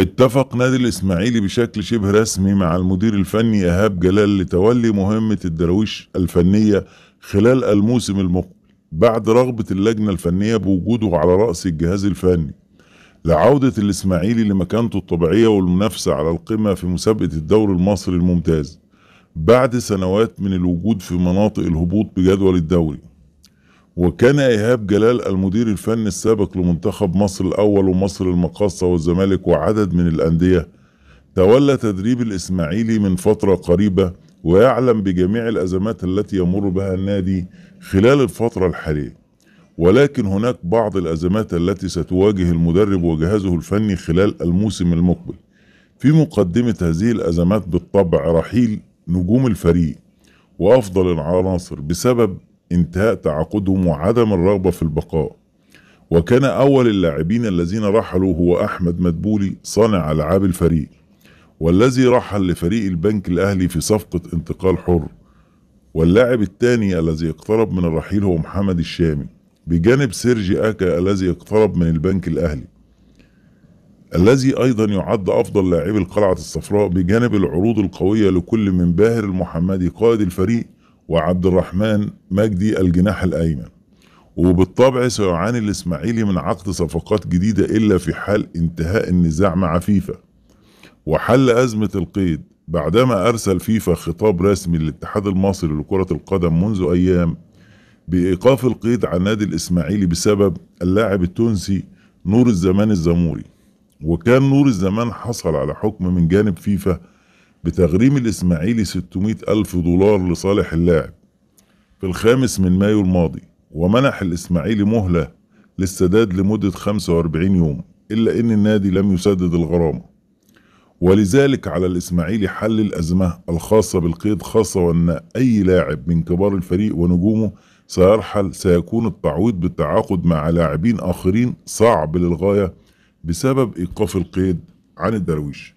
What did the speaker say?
اتفق نادي الإسماعيلي بشكل شبه رسمي مع المدير الفني إيهاب جلال لتولي مهمة الدراويش الفنية خلال الموسم المقبل بعد رغبة اللجنة الفنية بوجوده على رأس الجهاز الفني. لعودة الإسماعيلي لمكانته الطبيعية والمنافسة على القمة في مسابقة الدوري المصري الممتاز بعد سنوات من الوجود في مناطق الهبوط بجدول الدوري. وكان إيهاب جلال المدير الفني السابق لمنتخب مصر الأول ومصر المقاصة والزمالك وعدد من الأندية تولى تدريب الإسماعيلي من فترة قريبة ويعلم بجميع الأزمات التي يمر بها النادي خلال الفترة الحالية. ولكن هناك بعض الأزمات التي ستواجه المدرب وجهازه الفني خلال الموسم المقبل. في مقدمة هذه الأزمات بالطبع رحيل نجوم الفريق وأفضل العناصر بسبب انتهاء تعاقدهم وعدم الرغبة في البقاء. وكان أول اللاعبين الذين رحلوا هو أحمد مدبولي صانع ألعاب الفريق والذي رحل لفريق البنك الأهلي في صفقة انتقال حر. واللاعب الثاني الذي اقترب من الرحيل هو محمد الشامي بجانب سيرجي أكا الذي اقترب من البنك الأهلي الذي أيضا يعد أفضل لاعبي القلعة الصفراء بجانب العروض القوية لكل من باهر المحمدي قائد الفريق وعبد الرحمن مجدي الجناح الأيمن. وبالطبع سيعاني الإسماعيلي من عقد صفقات جديدة إلا في حال انتهاء النزاع مع فيفا. وحل أزمة القيد بعدما أرسل فيفا خطاب رسمي للاتحاد المصري لكرة القدم منذ أيام بإيقاف القيد عن نادي الإسماعيلي بسبب اللاعب التونسي نور الزمان الزموري. وكان نور الزمان حصل على حكم من جانب فيفا بتغريم الإسماعيلي 600 ألف دولار لصالح اللاعب. في الخامس من مايو الماضي ومنح الإسماعيلي مهلة للسداد لمدة 45 يوم إلا أن النادي لم يسدد الغرامة. ولذلك على الإسماعيلي حل الأزمة الخاصة بالقيد خاصة وأن أي لاعب من كبار الفريق ونجومه سيرحل سيكون التعويض بالتعاقد مع لاعبين آخرين صعب للغاية بسبب إيقاف القيد عن الدرويش.